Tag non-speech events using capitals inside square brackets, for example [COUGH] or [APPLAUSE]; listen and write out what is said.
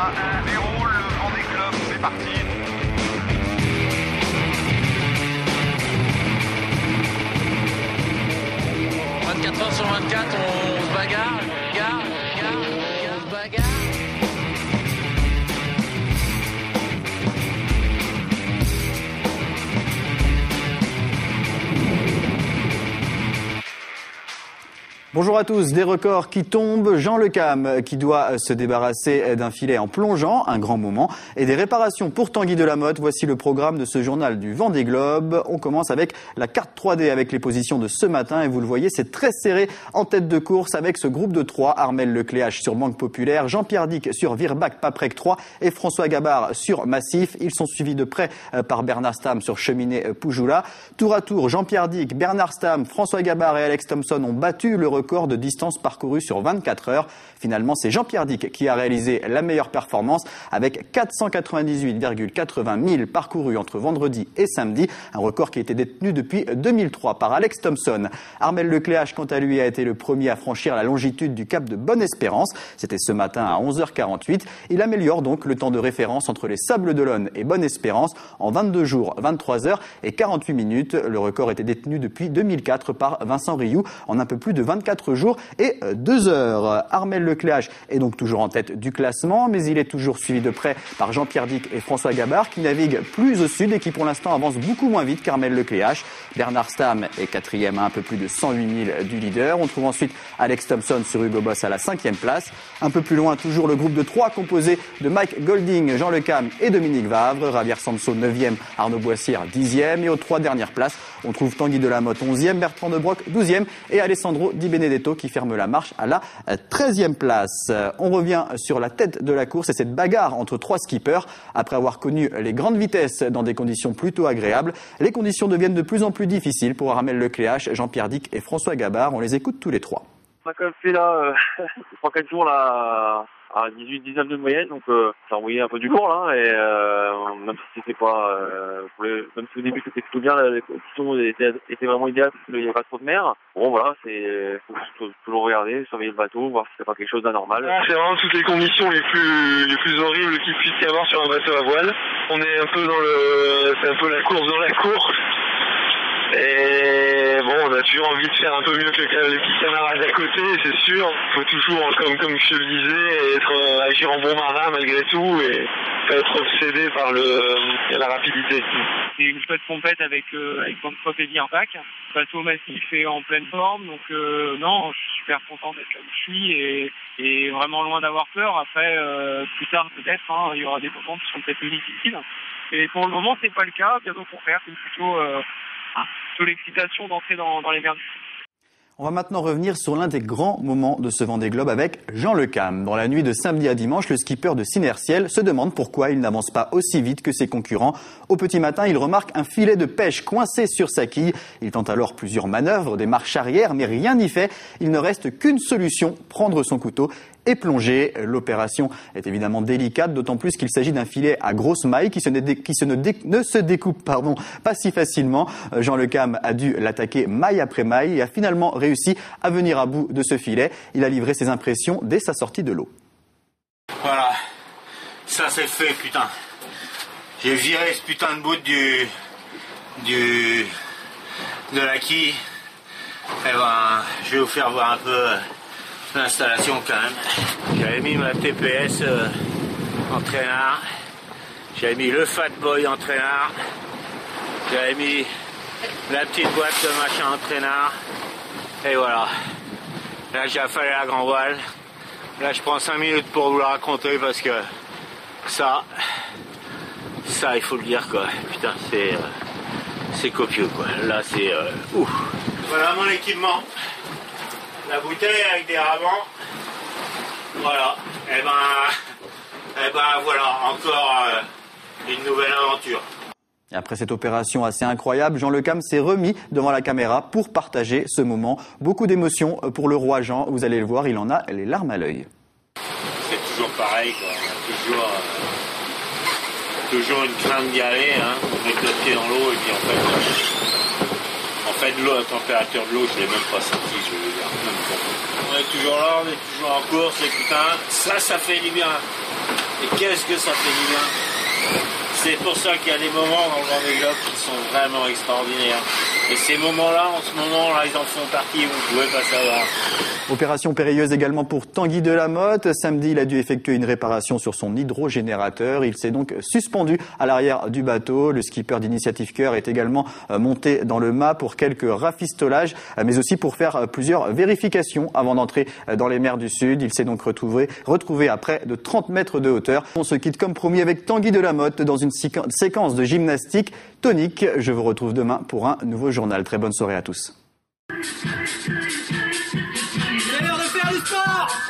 1, 0, le Vendée Globe, c'est parti. « 24 heures sur 24, on se bagarre, Bonjour à tous, des records qui tombent, Jean Le Cam qui doit se débarrasser d'un filet en plongeant, un grand moment, et des réparations pour Tanguy Delamotte. Voici le programme de ce journal du Vendée Globe. On commence avec la carte 3D avec les positions de ce matin et vous le voyez, c'est très serré en tête de course avec ce groupe de trois, Armel Lecléache sur Manque Populaire, Jean-Pierre Dick sur Virbac Paprec 3 et François Gabard sur Massif. Ils sont suivis de près euh, par Bernard Stam sur Cheminée euh, Poujoula. Tour à tour, Jean-Pierre Dick, Bernard Stam, François Gabard et Alex Thompson ont battu le record de distance parcourue sur 24 heures. Finalement, c'est Jean-Pierre Dick qui a réalisé la meilleure performance avec 498,80 000 parcourus entre vendredi et samedi, un record qui été détenu depuis 2003 par Alex Thompson. Armel Lecléache, quant à lui, a été le premier à franchir la longitude du cap de Bonne-Espérance. C'était ce matin à 11h48. Il améliore donc le temps de référence entre les Sables d'Olonne et Bonne-Espérance en 22 jours, 23 heures et 48 minutes. Le record était détenu depuis 2004 par Vincent Rioux en un peu plus de 24 jours et 2 heures. Armel Lecléache est donc toujours en tête du classement, mais il est toujours suivi de près par Jean-Pierre Dick et François Gabard qui naviguent plus au sud et qui pour l'instant avancent beaucoup moins vite qu'Armel Lecléache. Bernard Stam est quatrième à un peu plus de 108 000 du leader. On trouve ensuite Alex Thompson sur Hugo Boss à la cinquième place. Un peu plus loin, toujours le groupe de trois composé de Mike Golding, Jean Le Cam et Dominique Vavre. Javier Samso 9e, Arnaud Boissière 10e. Et aux trois dernières places, on trouve Tanguy Delamotte 11e, Bertrand de Broc 12e et Alessandro Di Benedetto qui ferme la marche à la 13e place. On revient sur la tête de la course et cette bagarre entre trois skippers. Après avoir connu les grandes vitesses dans des conditions plutôt agréables, les conditions deviennent de plus en plus difficiles pour Armel Lecléache, Jean-Pierre Dick et François Gabard. On les écoute tous les trois. On a quand même fait là, euh, [LAUGHS] 3-4 jours là, à 18-19 de moyenne, donc euh, ça envoyé un peu du lourd là, et euh, même si c'était pas, euh, même si au début c'était plutôt bien, les conditions étaient, étaient vraiment idéales parce qu'il n'y avait pas trop de mer. Bon voilà, c'est faut, faut toujours regarder, surveiller le bateau, voir si c'est pas quelque chose d'anormal. C'est vraiment toutes les conditions les plus les plus horribles qu'il puisse y avoir sur un bateau à voile. On est un peu dans le, c'est un peu la course dans la course. Et bon, on a toujours envie de faire un peu mieux que les petits camarades à côté, c'est sûr. Faut toujours, comme, comme je le disais, être, euh, agir en bon marin malgré tout et pas être obsédé par le, la rapidité. C'est une chouette compète avec, euh, avec Bangkok et Virbac. Bateau massif est en pleine forme, donc euh, non, je suis super content d'être là où je suis et, et vraiment loin d'avoir peur. Après, euh, plus tard peut-être, hein, il y aura des moments qui seront peut-être plus difficiles. Et pour le moment, c'est pas le cas. Bien au contraire, c'est plutôt, plutôt l'excitation d'entrer dans, les mers du On va maintenant revenir sur l'un des grands moments de ce Vendée Globe avec Jean Le Cam. Dans la nuit de samedi à dimanche, le skipper de Sinertiel se demande pourquoi il n'avance pas aussi vite que ses concurrents. Au petit matin, il remarque un filet de pêche coincé sur sa quille. Il tente alors plusieurs manœuvres, des marches arrière, mais rien n'y fait. Il ne reste qu'une solution, prendre son couteau et plonger. L'opération est évidemment délicate, d'autant plus qu'il s'agit d'un filet à grosse maille qui, ne, se découpe pas si facilement. Jean Le Cam a dû l'attaquer maille après maille et a finalement réussi à venir à bout de ce filet. Il a livré ses impressions dès sa sortie de l'eau. Voilà, ça c'est fait, putain. J'ai viré ce putain de bout du, du, de la quille. Eh ben, je vais vous faire voir un peu l'installation quand même. J'avais mis ma TPS euh, en. J'avais mis le Fat Boy en traînard. J'avais mis la petite boîte de machin en traînard. Et voilà. Là j'ai affalé la grand voile. Là je prends 5 minutes pour vous le raconter parce que ça, ça il faut le dire quoi. Putain c'est, euh, copieux quoi. Là c'est euh, ouf. Voilà mon équipement la bouteille avec des rabans. Voilà. Et ben, et ben voilà, encore euh, une nouvelle aventure. Et après cette opération assez incroyable, Jean Le Cam s'est remis devant la caméra pour partager ce moment. Beaucoup d'émotions pour le roi Jean. Vous allez le voir, il en a les larmes à l'œil. C'est toujours pareil, quoi. Toujours, euh, toujours une crainte d'y aller, hein. On met le pied dans l'eau et puis en fait, euh, en fait, l'eau, la température de l'eau, je l'ai même pas senti, je veux dire. On est toujours là, on est toujours en course et putain, ça, ça fait du bien. Et qu'est-ce que ça fait du bien? C'est pour ça qu'il y a des moments dans le Vendée Globe qui sont vraiment extraordinaires. Et ces moments-là, en ce moment, là, ils en font partie, vous ne pouvez pas savoir. Opération périlleuse également pour Tanguy Delamotte. Samedi, il a dû effectuer une réparation sur son hydrogénérateur. Il s'est donc suspendu à l'arrière du bateau. Le skipper d'Initiative Cœur est également euh, monté dans le mât pour quelques rafistolages, euh, mais aussi pour faire euh, plusieurs vérifications avant d'entrer dans les mers du Sud. Il s'est donc retrouvé, retrouvé à près de 30 mètres de hauteur. On se quitte comme promis avec Tanguy Delamotte dans une séquence de gymnastique tonique. Je vous retrouve demain pour un nouveau journal. Très bonne soirée à tous. Il est l'heure de faire du sport